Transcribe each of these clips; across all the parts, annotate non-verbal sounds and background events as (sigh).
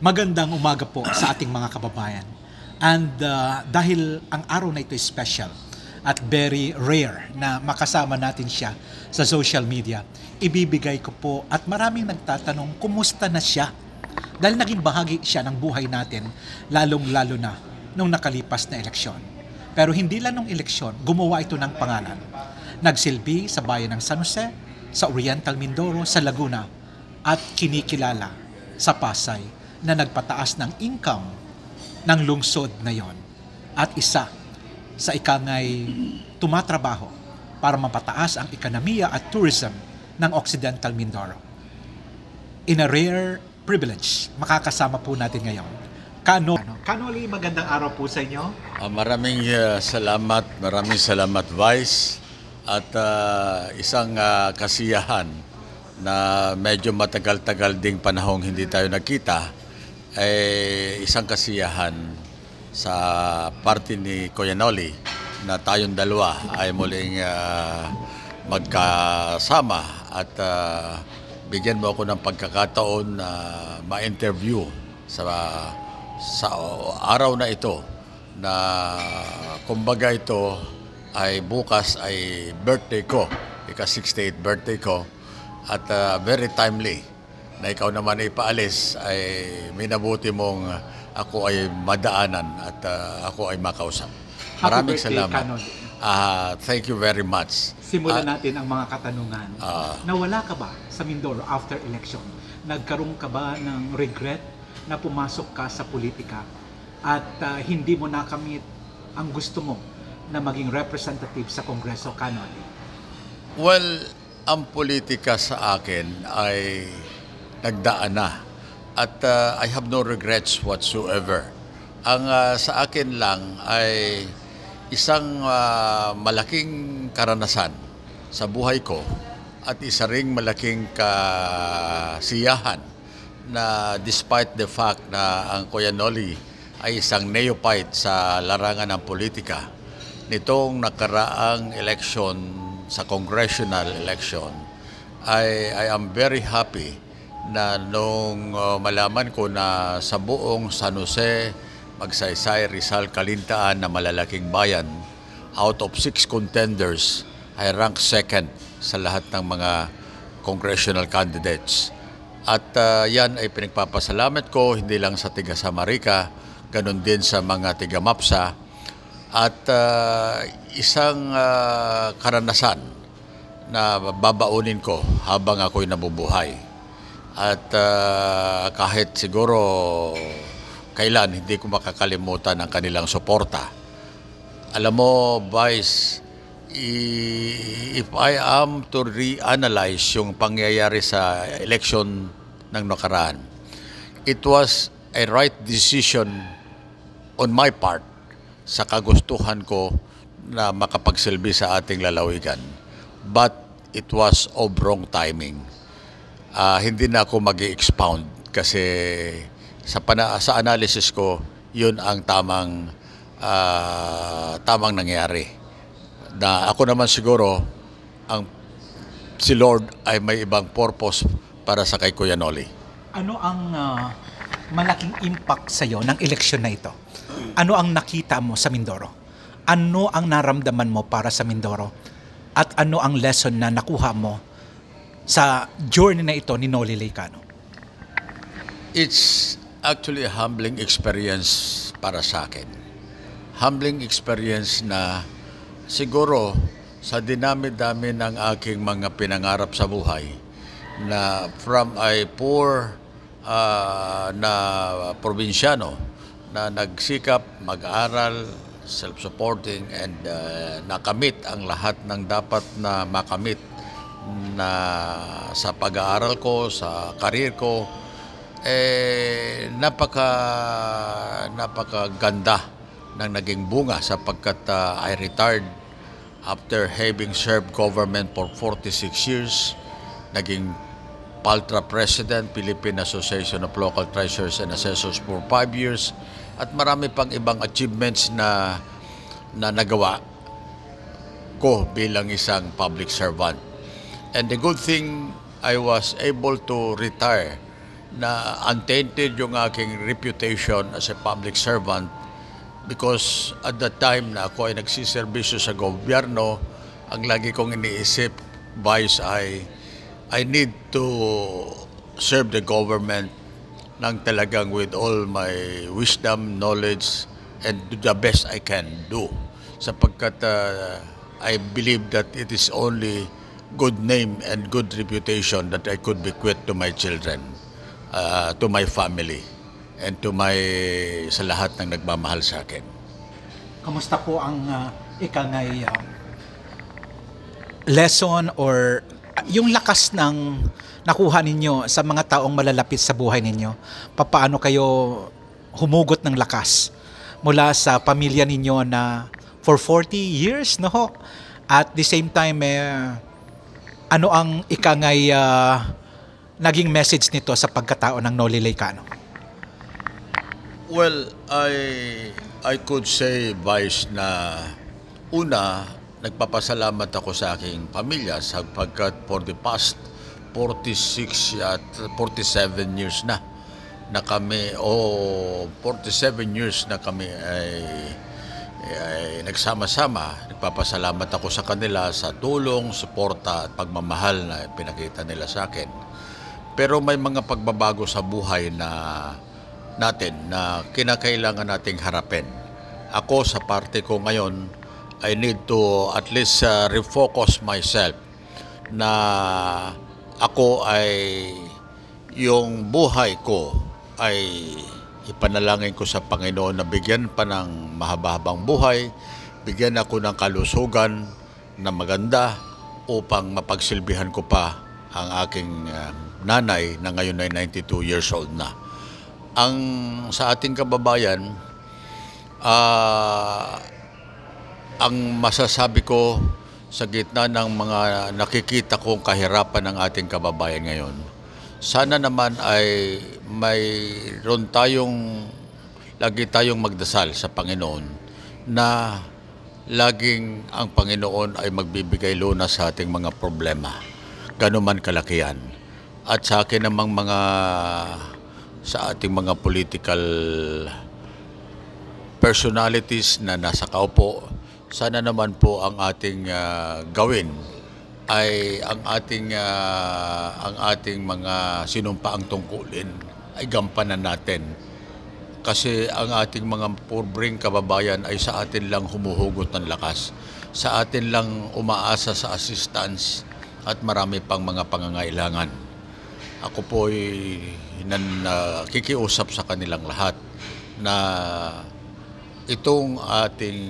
Magandang umaga po sa ating mga kababayan. And uh, dahil ang araw na ito is special at very rare na makasama natin siya sa social media, ibibigay ko po at maraming nagtatanong kumusta na siya dahil naging bahagi siya ng buhay natin lalong-lalo na nung nakalipas na eleksyon. Pero hindi lang nung eleksyon, gumawa ito ng pangalan. Nagsilbi sa bayan ng San Jose, sa Oriental Mindoro, sa Laguna, at kinikilala sa Pasay na nagpataas ng income ng lungsod na yon. At isa sa ikangay tumatrabaho para mapataas ang ekonomiya at tourism ng Occidental Mindoro. In a rare privilege, makakasama po natin ngayon. Kano. Kanoli, magandang araw po sa inyo. Ah, maraming ah, salamat, maraming salamat Vice at ah, isang ah, kasiyahan na medyo matagal-tagal ding panahong hindi tayo nagkita ay isang kasiyahan sa party ni Kuya Noli na tayong dalawa ay muling ah, magkasama at ah, bigyan mo ako ng pagkakataon na ma-interview sa sa araw na ito na kumbaga ito ay bukas ay birthday ko, ika 68 birthday ko at ah, very timely na ikaw naman ay paalis ay minabuti mong ako ay madaanan at ah, ako ay makausap. Happy Maraming birthday, salamat. Kanon. Ah, thank you very much. Simulan Ah, natin ang mga katanungan. Ah. Nawala ka ba sa Mindoro after election? Nagkaroon ka ba ng regret na pumasok ka sa politika at ah, hindi mo nakamit ang gusto mo na maging representative sa Kongreso Kanoli? Well, ang politika sa akin ay nagdaan na at uh, I have no regrets whatsoever. Ang uh, sa akin lang ay isang uh, malaking karanasan sa buhay ko at isa ring malaking kasiyahan na despite the fact na ang Kuya Noli ay isang neophyte sa larangan ng politika, nitong nakaraang election sa congressional election, I, I am very happy na nung uh, malaman ko na sa buong San Jose, Magsaysay, Rizal, Kalintaan na malalaking bayan, out of six contenders, I rank second sa lahat ng mga congressional candidates. At uh, yan ay pinagpapasalamat ko hindi lang sa tiga Samarica, ganun din sa mga tiga Mapsa at uh, isang uh, karanasan na babaunin ko habang ako'y nabubuhay. At uh, kahit siguro kailan hindi ko makakalimutan ang kanilang suporta. Alam mo, Vice, if I am to reanalyze yung pangyayari sa election ng nakaraan, it was a right decision on my part sa kagustuhan ko na makapagsilbi sa ating lalawigan. But it was of wrong timing. Ah, hindi na ako mag expound kasi sa, pana- sa analysis ko, yun ang tamang, ah, tamang nangyari. Na ako naman siguro, ang si Lord ay may ibang purpose para sa kay Kuya Noli. Ano ang ah, malaking impact sa iyo ng eleksyon na ito? Ano ang nakita mo sa Mindoro? Ano ang naramdaman mo para sa Mindoro? At ano ang lesson na nakuha mo sa journey na ito ni Noli Leicano? It's actually a humbling experience para sa akin. Humbling experience na siguro sa dinami-dami ng aking mga pinangarap sa buhay na from a poor ah, na probinsyano na nagsikap, mag-aral, self-supporting and ah, nakamit ang lahat ng dapat na makamit na sa pag-aaral ko, sa karir ko, eh napaka napakaganda ng naging bunga sapagkat uh, I retired after having served government for 46 years naging Paltra President, Philippine Association of Local Treasurers and Assessors for 5 years at marami pang ibang achievements na na nagawa ko bilang isang public servant. And the good thing, I was able to retire na untainted yung aking reputation as a public servant because at that time na ako ay nagsiservisyo sa gobyerno, ang lagi kong iniisip, Vice, ay I need to serve the government ng talagang with all my wisdom, knowledge, and do the best I can do. Sapagkat uh, I believe that it is only good name and good reputation that I could bequeath to my children, uh, to my family, and to my sa lahat ng nagmamahal sa akin. Kamusta po ang uh, ikangay uh, lesson or uh, yung lakas ng nakuha ninyo sa mga taong malalapit sa buhay ninyo? Papaano kayo humugot ng lakas mula sa pamilya ninyo na for 40 years, no? ho? At the same time, eh, ano ang ikangay uh, naging message nito sa pagkatao ng Noli Laicano? Well, I I could say, Vice, na una, nagpapasalamat ako sa aking pamilya sapagkat for the past 46 at 47 years na na kami o 47 years na kami ay, ay nagsama-sama. Nagpapasalamat ako sa kanila sa tulong, suporta at pagmamahal na pinakita nila sa akin. Pero may mga pagbabago sa buhay na natin na kinakailangan nating harapin. Ako sa parte ko ngayon, I need to at least uh, refocus myself na ako ay yung buhay ko ay ipanalangin ko sa Panginoon na bigyan pa ng mahaba-habang buhay, bigyan ako ng kalusugan na maganda upang mapagsilbihan ko pa ang aking uh, nanay na ngayon ay 92 years old na. Ang sa ating kababayan, uh, ang masasabi ko sa gitna ng mga nakikita kong kahirapan ng ating kababayan ngayon, sana naman ay mayroon tayong, lagi tayong magdasal sa Panginoon na laging ang Panginoon ay magbibigay lunas sa ating mga problema, ganuman kalakihan. At sa akin namang mga, sa ating mga political personalities na nasa kaupo, sana naman po ang ating uh, gawin ay ang ating uh, ang ating mga sinumpaang tungkulin ay gampanan natin. Kasi ang ating mga pobreng kababayan ay sa atin lang humuhugot ng lakas. Sa atin lang umaasa sa assistance at marami pang mga pangangailangan. Ako po ay nan, uh, kikiusap sa kanilang lahat na itong ating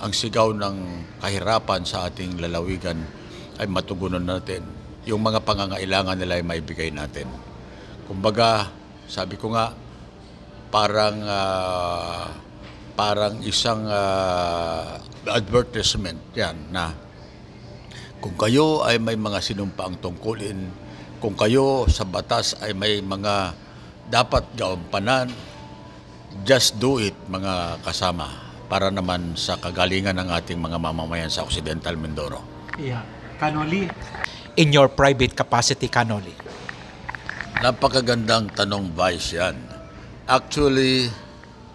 ang sigaw ng kahirapan sa ating lalawigan ay matugunan natin. Yung mga pangangailangan nila ay maibigay natin. Kumbaga, sabi ko nga, parang uh, parang isang uh, advertisement yan na kung kayo ay may mga sinumpaang tungkulin, kung kayo sa batas ay may mga dapat gawampanan, just do it mga kasama para naman sa kagalingan ng ating mga mamamayan sa Occidental Mindoro. Yeah. Kanoli, in your private capacity, Kanoli? Napakagandang tanong, Vice, yan. Actually,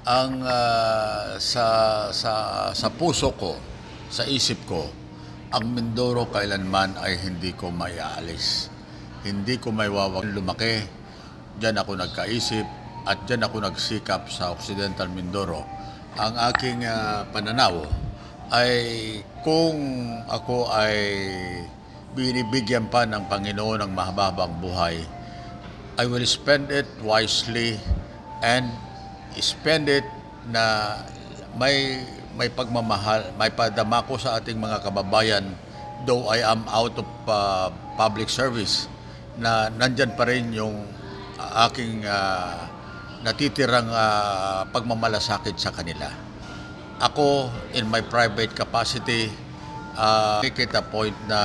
ang uh, sa, sa, sa puso ko, sa isip ko, ang Mindoro kailanman ay hindi ko mayaalis. Hindi ko may wawag lumaki. Diyan ako nagkaisip, at dyan ako nagsikap sa Occidental Mindoro. Ang aking uh, pananaw ay kung ako ay binibigyan pa ng Panginoon ng mahababang buhay, I will spend it wisely and spend it na may may pagmamahal, may padama ko sa ating mga kababayan though I am out of uh, public service na nandyan pa rin yung aking uh, natitirang uh, pagmamalasakit sa kanila. Ako, in my private capacity, uh, make it a point na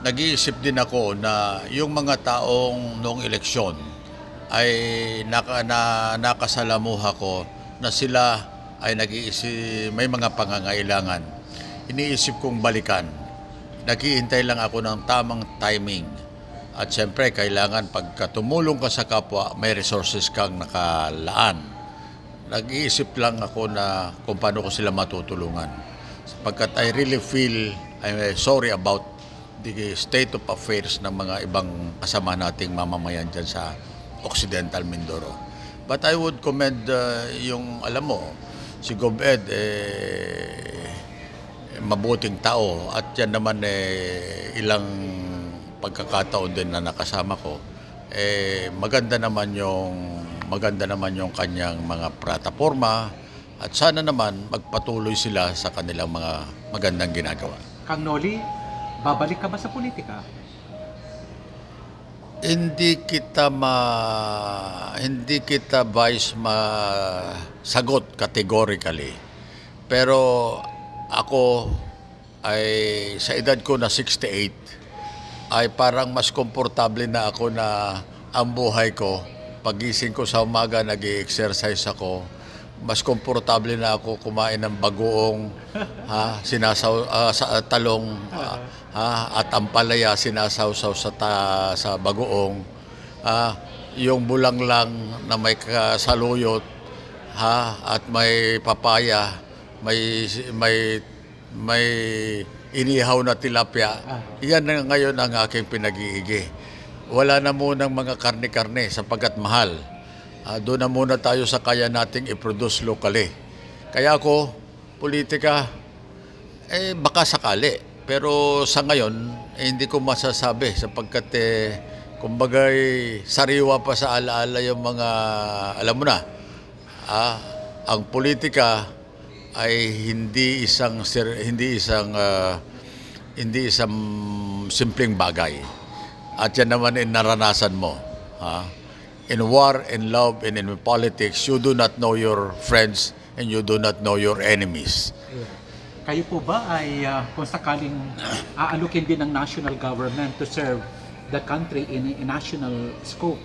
nag-iisip din ako na yung mga taong noong eleksyon ay naka, na, nakasalamuha ko na sila ay nag-iisip, may mga pangangailangan. Iniisip kong balikan. Naghihintay lang ako ng tamang timing At siyempre, kailangan pagka tumulong ka sa kapwa, may resources kang nakalaan. Nag-iisip lang ako na kung paano ko sila matutulungan. Sapagkat I really feel I'm uh, sorry about the state of affairs ng mga ibang kasama nating mamamayan dyan sa Occidental Mindoro. But I would commend uh, yung, alam mo, si GovEd, eh, mabuting tao at yan naman eh, ilang pagkakataon din na nakasama ko eh maganda naman yung maganda naman yung kanyang mga plataforma at sana naman magpatuloy sila sa kanilang mga magandang ginagawa. Kang Noli, babalik ka ba sa politika? Hindi kita ma hindi kita vice ma sagot categorically. Pero ako ay sa edad ko na 68 ay parang mas komportable na ako na ang buhay ko pagising ko sa umaga nag exercise ako. Mas komportable na ako kumain ng bagoong ha sinasaw ah, sa ah, talong ah, ha at ang palaya sinasawsaw sa ta, sa bagoong. Ah, yung bulang lang na may kasaluyot ha at may papaya may may may inihaw na tilapia yan na ngayon ang aking pinag-iigi wala na munang mga karne-karne sapagkat mahal Ah, doon na muna tayo sa kaya nating i-produce locally. Kaya ako, politika, eh baka sakali. Pero sa ngayon, eh, hindi ko masasabi sapagkat eh, kumbagay sariwa pa sa alaala yung mga, alam mo na, ah, ang politika ay hindi isang hindi isang ah, hindi isang simpleng bagay. At yan naman ay naranasan mo. Ha? In war, in love, and in politics, you do not know your friends and you do not know your enemies. Kayo po ba ay ah, kung sakaling aalukin din ng national government to serve the country in a national scope,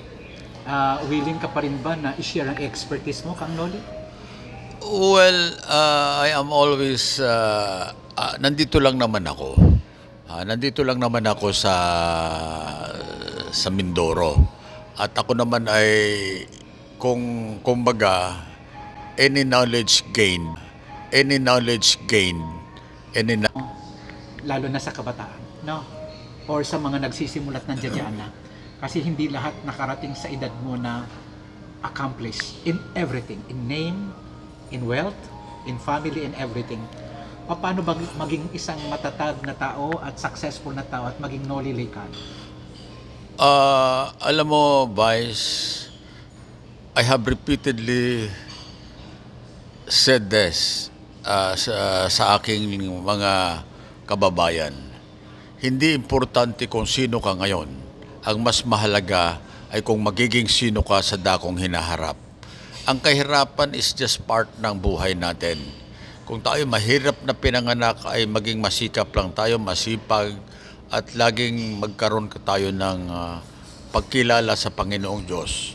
ah, willing ka pa rin ba na i-share ang expertise mo, Kang Noli? Well, uh, I am always, uh, ah, nandito lang naman ako. Ah, nandito lang naman ako sa sa Mindoro. At ako naman ay kung kumbaga any knowledge gain, any knowledge gain, any na- Lalo na sa kabataan, no? Or sa mga nagsisimulat ng dyan na. Kasi hindi lahat nakarating sa edad mo na accomplish in everything, in name, in wealth, in family, in everything. Paano ba maging isang matatag na tao at successful na tao at maging Noli Lican? Ah, alam mo, Vice, I have repeatedly said this ah, sa, sa aking mga kababayan. Hindi importante kung sino ka ngayon. Ang mas mahalaga ay kung magiging sino ka sa dakong hinaharap. Ang kahirapan is just part ng buhay natin. Kung tayo mahirap na pinanganak ay maging masikap lang tayo, masipag, at laging magkaroon ka tayo ng ah, pagkilala sa Panginoong Diyos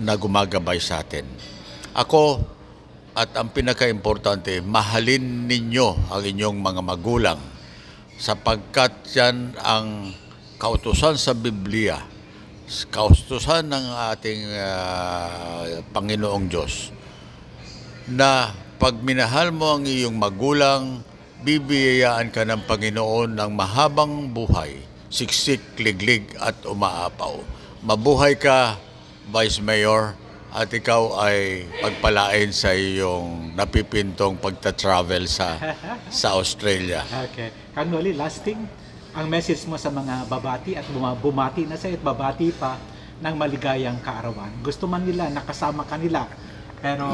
na gumagabay sa atin. Ako, at ang pinaka-importante, mahalin ninyo ang inyong mga magulang sapagkat yan ang kautusan sa Biblia, kautusan ng ating ah, Panginoong Diyos na pag minahal mo ang iyong magulang, bibiyayaan ka ng Panginoon ng mahabang buhay, siksik, liglig at umaapaw. Mabuhay ka, Vice Mayor, at ikaw ay pagpalain sa iyong napipintong pagta-travel sa (laughs) sa Australia. Okay. Kang Noli, lasting, ang message mo sa mga babati at buma- bumati na sa'yo at babati pa ng maligayang kaarawan. Gusto man nila, nakasama ka nila. Pero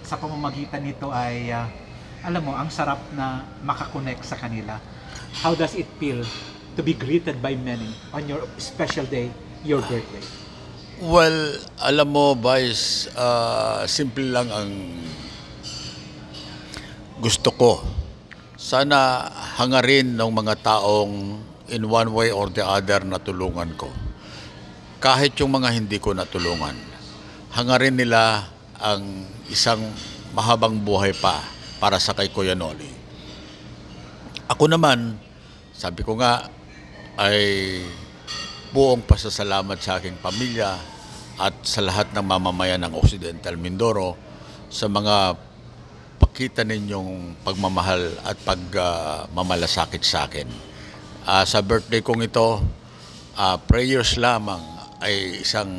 sa pamamagitan nito ay, ah, alam mo, ang sarap na makakonect sa kanila. How does it feel to be greeted by many on your special day, your birthday? Well, alam mo, Vice, ah, simple lang ang gusto ko. Sana hangarin ng mga taong in one way or the other na tulungan ko. Kahit yung mga hindi ko natulungan. Hangarin nila ang isang mahabang buhay pa para sa kay Kuya Noli. Ako naman, sabi ko nga, ay buong pasasalamat sa aking pamilya at sa lahat ng mamamayan ng Occidental Mindoro sa mga pakita ninyong pagmamahal at pagmamalasakit sa akin. Ah, sa birthday kong ito, ah, prayers lamang ay isang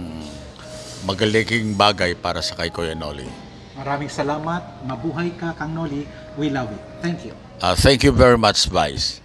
magaling bagay para sa kay Kuya Noli. Maraming salamat. Mabuhay ka, Kang Noli. We love you. Thank you. Ah, thank you very much, Vice.